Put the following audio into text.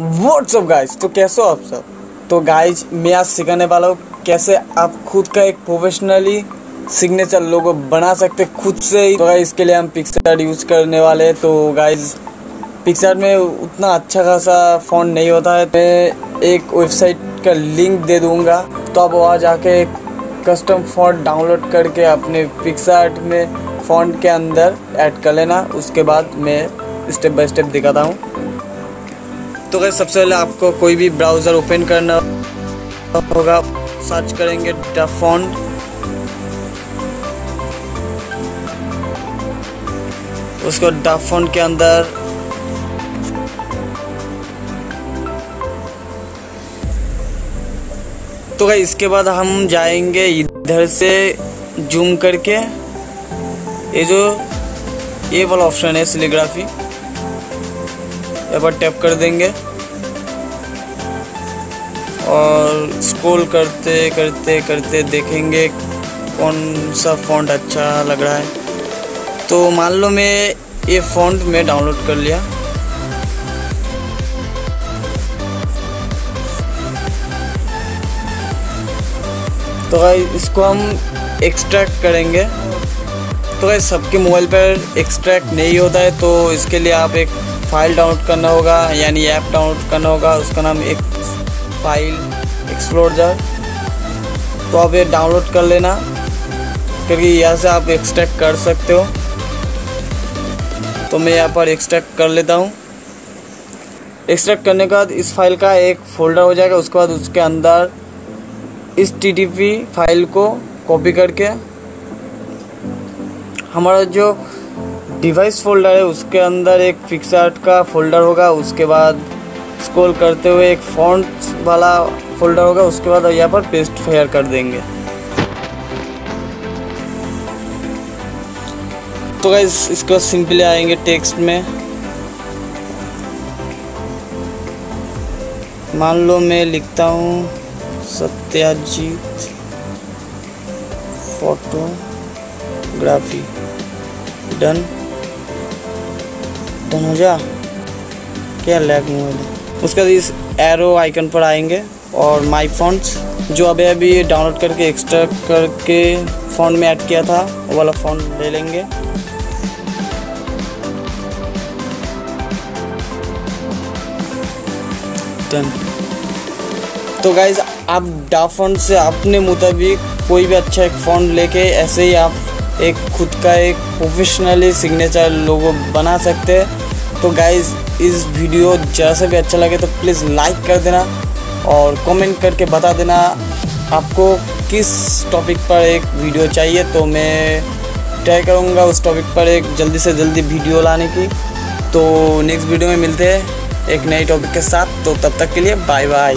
WhatsApp guys तो कैसे हो आप सब? तो गाइज़ मैं आज सिखाने वाला हूँ कैसे आप खुद का एक प्रोफेशनली सिग्नेचर लोगो बना सकते खुद से ही। तो गाइज़ इसके लिए हम पिक्सआर्ट यूज़ करने वाले हैं। तो गाइज़ पिक्सआर्ट में उतना अच्छा खासा फ़ोन नहीं होता है। मैं एक वेबसाइट का लिंक दे दूँगा। तो आप वहाँ जाके कस्टम फॉन्ट डाउनलोड करके अपने पिक्सआर्ट में फ़ॉन्ट के अंदर ऐड कर लेना। उसके बाद मैं स्टेप बाय स्टेप दिखाता हूँ। तो अगर सबसे पहले आपको कोई भी ब्राउज़र ओपन करना होगा। सर्च करेंगे द फॉन्ट। उसको ड फॉन्ट के अंदर। तो भाई इसके बाद हम जाएँगे इधर से जूम करके। ये जो, ये वाला ऑप्शन है सिलीग्राफी। एक बार टैप कर देंगे। और स्क्रॉल करते करते करते देखेंगे कौन सा फ़ॉन्ट अच्छा लग रहा है। तो मान लो मैं ये फ़ॉन्ट में डाउनलोड कर लिया। तो इसको हम एक्सट्रैक्ट करेंगे। तो सबके मोबाइल पर एक्सट्रैक्ट नहीं होता है तो इसके लिए आप एक फ़ाइल डाउनलोड करना होगा, यानी ऐप डाउनलोड करना होगा, उसका नाम एक फ़ाइल एक्सप्लोजर तो आप ये डाउनलोड कर लेना, क्योंकि यहाँ से आप एक्सट्रैक्ट कर सकते हो। तो मैं यहाँ पर एक्सट्रैक्ट कर लेता हूँ। एक्सट्रैक्ट करने के बाद इस फ़ाइल का एक फ़ोल्डर हो जाएगा, उसके बाद उसके अंदर इस टी फ़ाइल को कॉपी करके हमारा जो डिवाइस फोल्डर है, उसके अंदर एक फिक्स आर्ट का फोल्डर होगा, उसके बाद स्क्रॉल करते हुए एक फॉन्ट वाला फोल्डर होगा, उसके बाद यहाँ पर पेस्ट फेयर कर देंगे। तो गाइस इसको सिंपली आएँगे टेक्स्ट में। मान लो मैं लिखता हूँ, सत्याजीत फोटोग्राफी। डन डन हो जा। क्या लैग मोबाइल है उसके बाद इस एरो आइकन पर आएँगे और माई फॉन्ट्स जो अभी अभी डाउनलोड करके एक्स्ट्रा करके फ़ोन में ऐड किया था, वो वाला फ़ोन ले लेंगे। तो गाइज़ आप डा फ़ोन से अपने मुताबिक कोई भी अच्छा एक फ़ोन लेके ऐसे ही आप एक खुद का एक प्रोफेशनली सिग्नेचर लोगो बना सकते हैं। तो गाइज़ इस वीडियो जैसे भी अच्छा लगे तो प्लीज़ लाइक कर देना और कमेंट करके बता देना आपको किस टॉपिक पर एक वीडियो चाहिए। तो मैं ट्राई करूँगा उस टॉपिक पर एक जल्दी से जल्दी वीडियो लाने की। तो नेक्स्ट वीडियो में मिलते हैं एक नए टॉपिक के साथ। तो तब तक के लिए बाय बाय